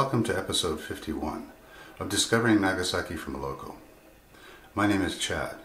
welcome to episode 51 of Discovering Nagasaki from a Local. My name is Chad.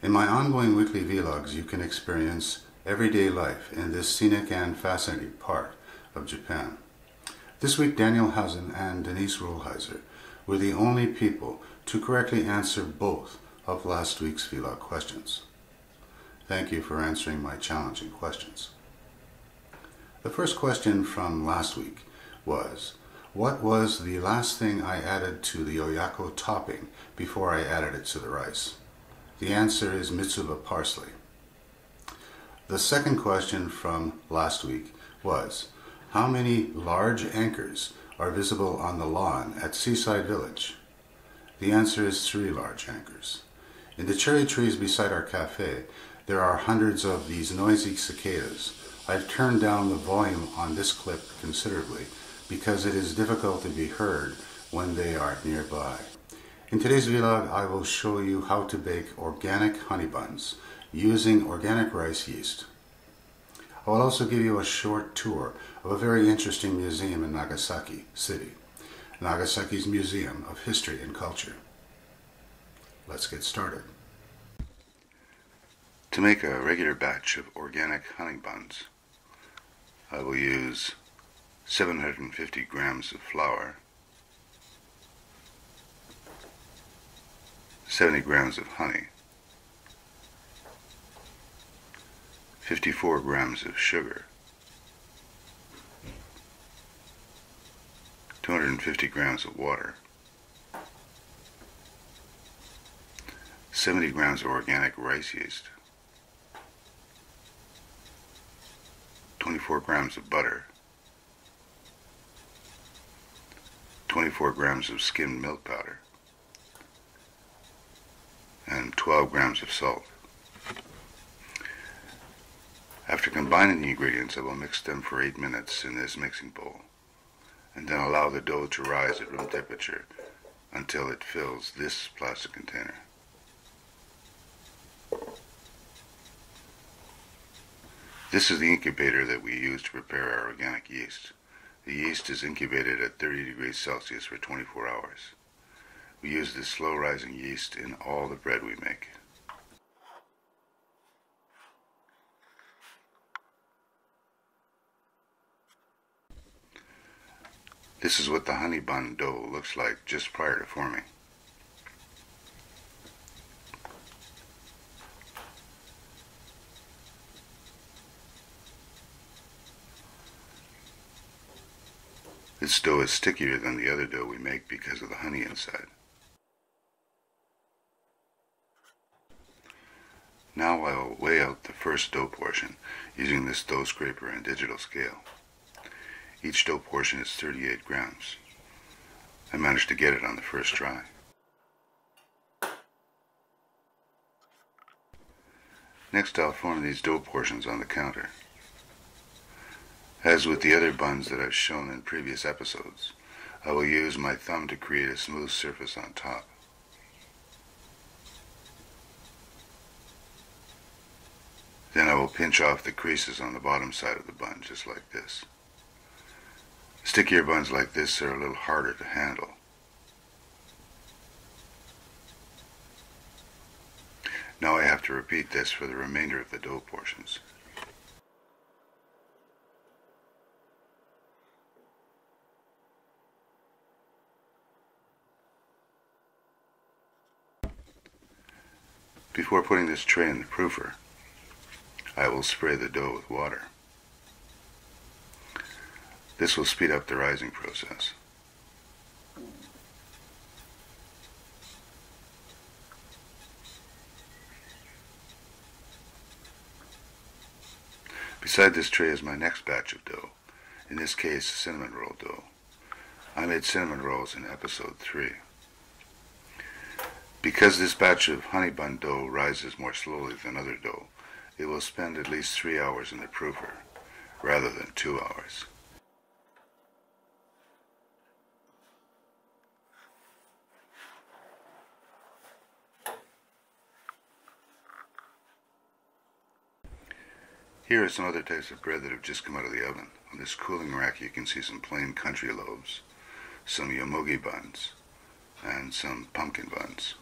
In my ongoing weekly vlogs, you can experience everyday life in this scenic and fascinating part of Japan. This week, Daniel Hausen and Denise Rollheiser were the only people to correctly answer both of last week's vlog questions. Thank you for answering my challenging questions. The first question from last week was, what was the last thing I added to the oyako topping before I added it to the rice? The answer is mitsuba parsley. The second question from last week was, how many large anchors are visible on the lawn at Seaside Village? The answer is three large anchors. In the cherry trees beside our cafe, there are hundreds of these noisy cicadas. I've turned down the volume on this clip considerably because it is difficult to be heard when they are nearby. In today's vlog, I will show you how to bake organic honey buns using organic rice yeast. I will also give you a short tour of a very interesting museum in Nagasaki City, Nagasaki's Museum of History and Culture. Let's get started. To make a regular batch of organic honey buns, I will use 750 grams of flour, 70 grams of honey, 54 grams of sugar, 250 grams of water, 70 grams of organic rice yeast, 24 grams of butter, 24 grams of skimmed milk powder, and 12 grams of salt. After combining the ingredients, I will mix them for 8 minutes in this mixing bowl, and then allow the dough to rise at room temperature until it fills this plastic container. This is the incubator that we use to prepare our organic yeast. The yeast is incubated at 30 degrees Celsius for 24 hours. We use this slow rising yeast in all the bread we make. This is what the honey bun dough looks like just prior to forming. This dough is stickier than the other dough we make because of the honey inside. Now I will weigh out the first dough portion using this dough scraper and digital scale. Each dough portion is 38 grams. I managed to get it on the first try. Next I'll form these dough portions on the counter. As with the other buns that I've shown in previous episodes, I will use my thumb to create a smooth surface on top. Then I will pinch off the creases on the bottom side of the bun, just like this. Stickier buns like this are a little harder to handle. Now I have to repeat this for the remainder of the dough portions. Before putting this tray in the proofer, I will spray the dough with water. This will speed up the rising process. Beside this tray is my next batch of dough, in this case cinnamon roll dough. I made cinnamon rolls in episode 3. Because this batch of honey bun dough rises more slowly than other dough, it will spend at least three hours in the proofer, rather than two hours. Here are some other types of bread that have just come out of the oven. On this cooling rack you can see some plain country loaves. some yomogi buns, and some pumpkin buns.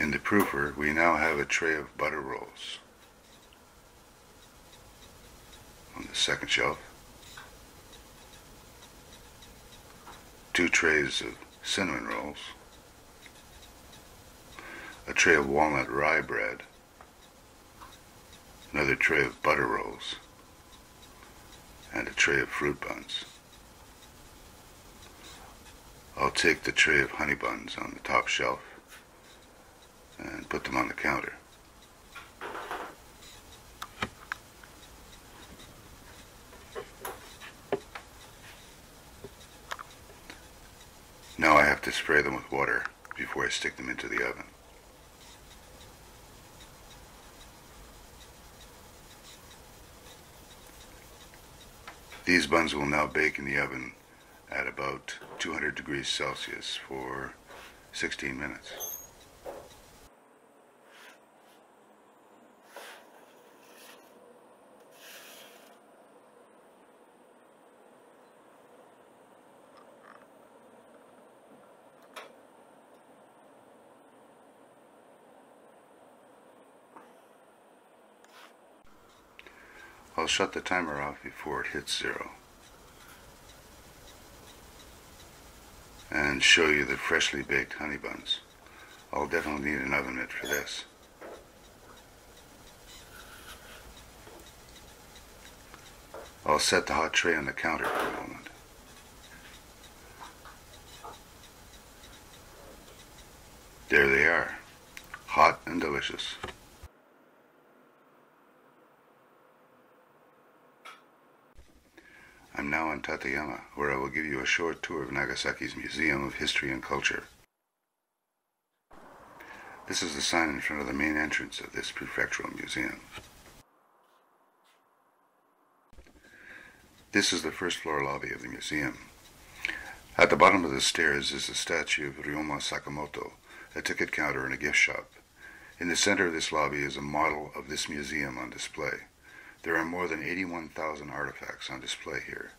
In the proofer, we now have a tray of butter rolls. On the second shelf, two trays of cinnamon rolls, a tray of walnut rye bread, another tray of butter rolls, and a tray of fruit buns. I'll take the tray of honey buns on the top shelf and put them on the counter. Now I have to spray them with water before I stick them into the oven. These buns will now bake in the oven at about 200 degrees Celsius for 16 minutes. I'll shut the timer off before it hits zero. And show you the freshly baked honey buns. I'll definitely need an oven mitt for this. I'll set the hot tray on the counter for a moment. There they are, hot and delicious. I'm now in Tateyama, where I will give you a short tour of Nagasaki's Museum of History and Culture. This is the sign in front of the main entrance of this prefectural museum. This is the first floor lobby of the museum. At the bottom of the stairs is a statue of Ryoma Sakamoto, a ticket counter and a gift shop. In the center of this lobby is a model of this museum on display. There are more than 81,000 artifacts on display here.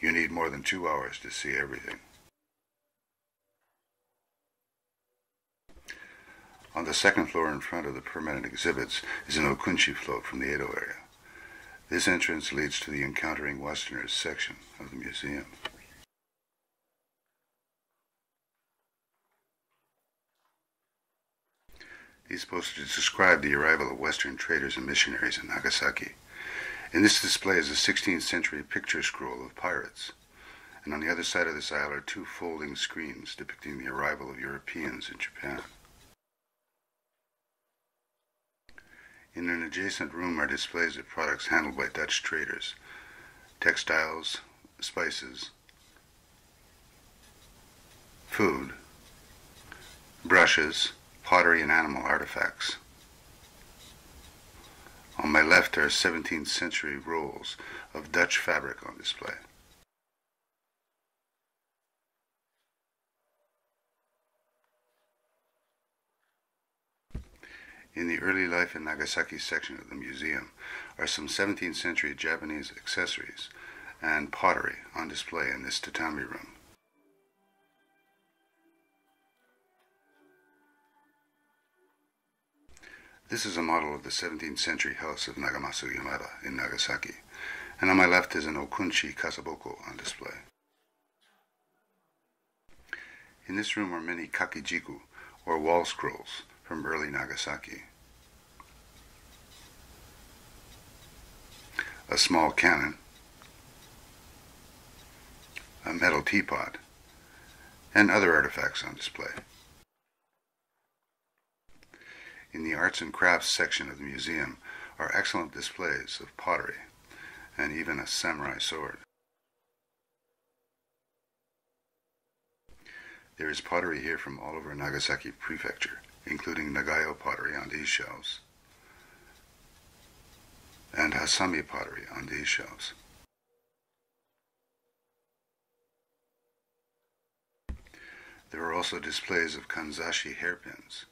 You need more than two hours to see everything. On the second floor in front of the permanent exhibits is an okunchi float from the Edo area. This entrance leads to the Encountering Westerners section of the museum. These posters describe the arrival of Western traders and missionaries in Nagasaki. In this display is a 16th century picture scroll of pirates, and on the other side of this aisle are two folding screens depicting the arrival of Europeans in Japan. In an adjacent room are displays of products handled by Dutch traders, textiles, spices, food, brushes, pottery, and animal artifacts. On my left are 17th century rolls of Dutch fabric on display. In the early life in Nagasaki section of the museum are some 17th century Japanese accessories and pottery on display in this tatami room. This is a model of the 17th century house of Nagamasu Yamada in Nagasaki, and on my left is an Okunchi Kasaboko on display. In this room are many kakijiku, or wall scrolls, from early Nagasaki. A small cannon, a metal teapot, and other artifacts on display. In the arts and crafts section of the museum are excellent displays of pottery and even a samurai sword. There is pottery here from all over Nagasaki Prefecture, including Nagayo pottery on these shelves and Hasami pottery on these shelves. There are also displays of kanzashi hairpins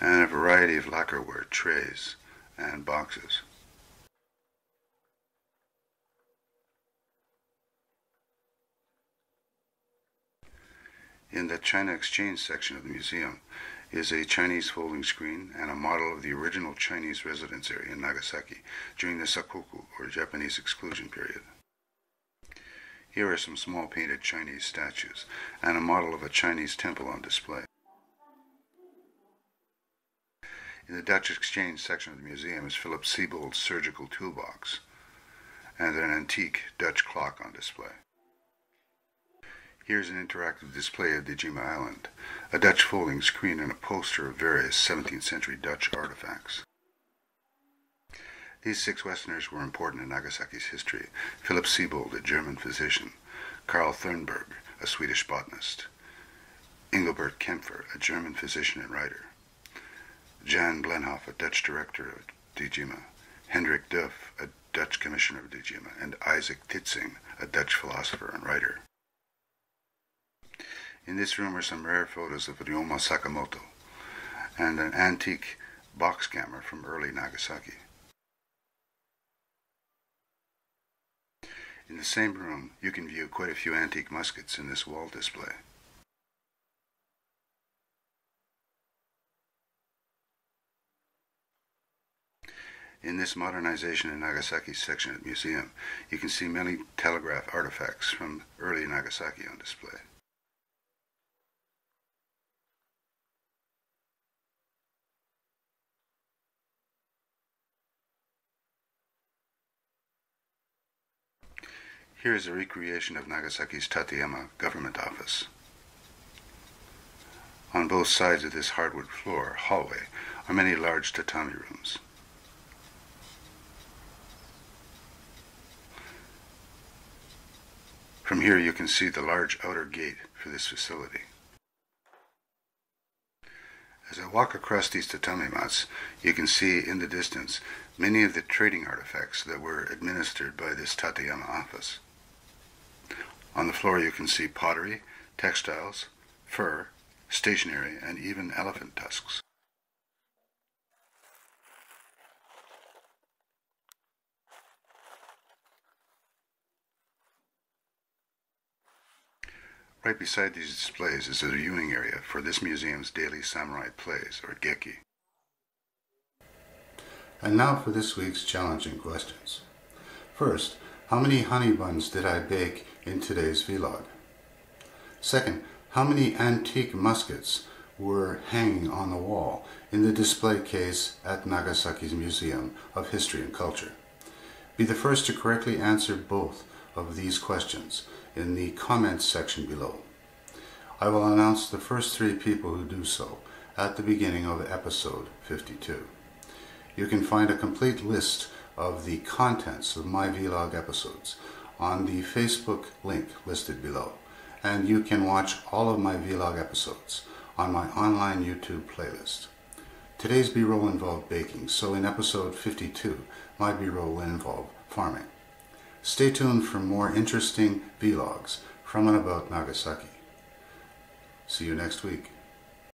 and a variety of lacquerware trays and boxes. In the China Exchange section of the museum is a Chinese folding screen and a model of the original Chinese residence area in Nagasaki during the Sakoku or Japanese exclusion period. Here are some small painted Chinese statues and a model of a Chinese temple on display. In the Dutch Exchange section of the museum is Philip Siebold's surgical toolbox and an antique Dutch clock on display. Here's an interactive display of Dejima Island, a Dutch folding screen and a poster of various 17th century Dutch artifacts. These six Westerners were important in Nagasaki's history. Philip Siebold, a German physician, Carl Thunberg, a Swedish botanist, Engelbert Kaempfer, a German physician and writer, Jan Blomhoff, a Dutch director of Dejima, Hendrik Doeff, a Dutch commissioner of Dejima, and Isaac Titsingh, a Dutch philosopher and writer. In this room are some rare photos of Ryoma Sakamoto and an antique box camera from early Nagasaki. In the same room, you can view quite a few antique muskets in this wall display. In this modernization in Nagasaki section of the museum, you can see many telegraph artifacts from early Nagasaki on display. Here is a recreation of Nagasaki's Tateyama government office. On both sides of this hardwood floor hallway are many large tatami rooms. From here you can see the large outer gate for this facility. As I walk across these tatami mats, you can see in the distance many of the trading artifacts that were administered by this Tateyama office. On the floor you can see pottery, textiles, fur, stationery, and even elephant tusks. Right beside these displays is a viewing area for this museum's daily samurai plays, or geki. And now for this week's challenging questions. First, how many honey buns did I bake in today's vlog? Second, how many antique muskets were hanging on the wall in the display case at Nagasaki's Museum of History and Culture? Be the first to correctly answer both of these questions in the comments section below. I will announce the first three people who do so at the beginning of episode 52. You can find a complete list of the contents of my vlog episodes on the Facebook link listed below. And you can watch all of my vlog episodes on my online YouTube playlist. Today's B-roll involved baking, so in episode 52, my B-roll will involve farming. Stay tuned for more interesting vlogs from and about Nagasaki. See you next week.